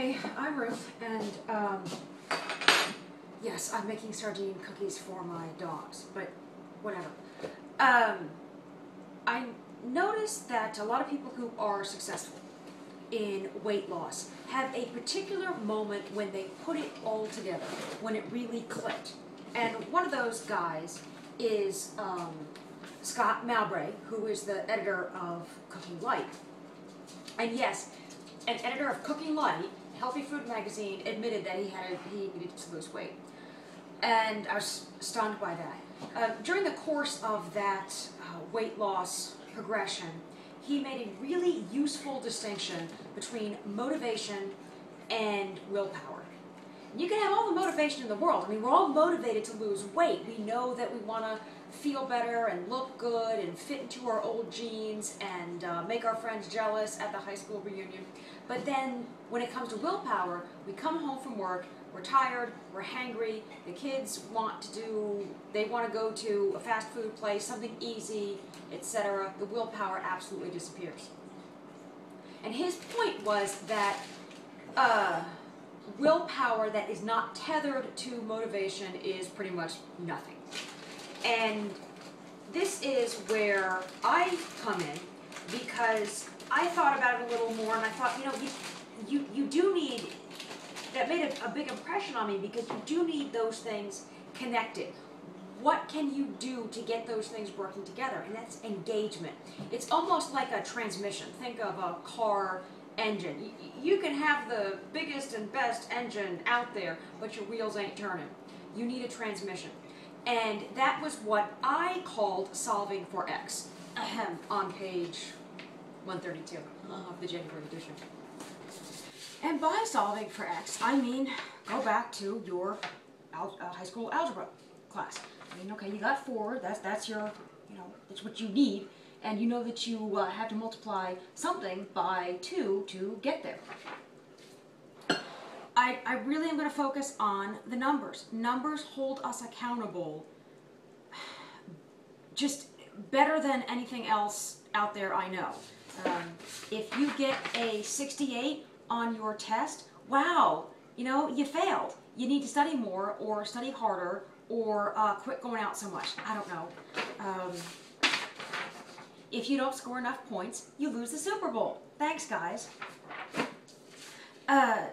Hey, I'm Ruth, and um, yes, I'm making sardine cookies for my dogs, but whatever. Um, I noticed that a lot of people who are successful in weight loss have a particular moment when they put it all together, when it really clicked. And one of those guys is um, Scott Mowbray, who is the editor of Cooking Light. And yes, an editor of Cooking Light, Healthy Food Magazine, admitted that he had he needed to lose weight, and I was stunned by that. Uh, during the course of that uh, weight loss progression, he made a really useful distinction between motivation and willpower. You can have all the motivation in the world. I mean, we're all motivated to lose weight. We know that we want to feel better and look good and fit into our old jeans and uh, make our friends jealous at the high school reunion. But then when it comes to willpower, we come home from work, we're tired, we're hangry, the kids want to do, they want to go to a fast food place, something easy, etc. The willpower absolutely disappears. And his point was that uh, willpower that is not tethered to motivation is pretty much nothing. And this is where I come in because I thought about it a little more and I thought, you know, you, you, you do need, that made a, a big impression on me because you do need those things connected. What can you do to get those things working together? And that's engagement. It's almost like a transmission. Think of a car engine. You, can have the biggest and best engine out there, but your wheels ain't turning. You need a transmission. And that was what I called solving for X Ahem, on page 132 of the January edition. And by solving for X, I mean go back to your uh, high school algebra class. I mean, okay, you got four, that's, that's your, you know, that's what you need, and you know that you uh, have to multiply something by two to get there. I, I really am going to focus on the numbers. Numbers hold us accountable just better than anything else out there I know. Um, if you get a 68 on your test, wow, you know, you failed. You need to study more or study harder or uh, quit going out so much. I don't know. Um, if you don't score enough points, you lose the Super Bowl. Thanks, guys. Uh,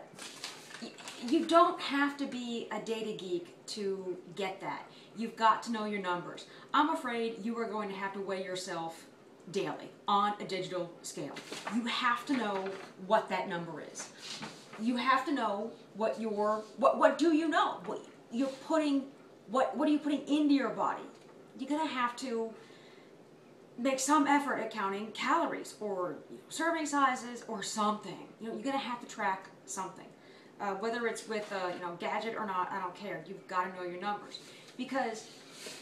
you don't have to be a data geek to get that. You've got to know your numbers. I'm afraid you are going to have to weigh yourself daily on a digital scale. You have to know what that number is. You have to know what your what what do you know? What you're putting what what are you putting into your body? You're going to have to make some effort at counting calories or serving sizes or something. You know, you're to have to track something uh, whether it's with a you know gadget or not, I don't care. You've got to know your numbers because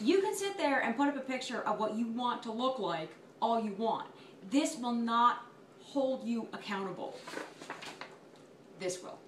you can sit there and put up a picture of what you want to look like all you want. This will not hold you accountable. This will.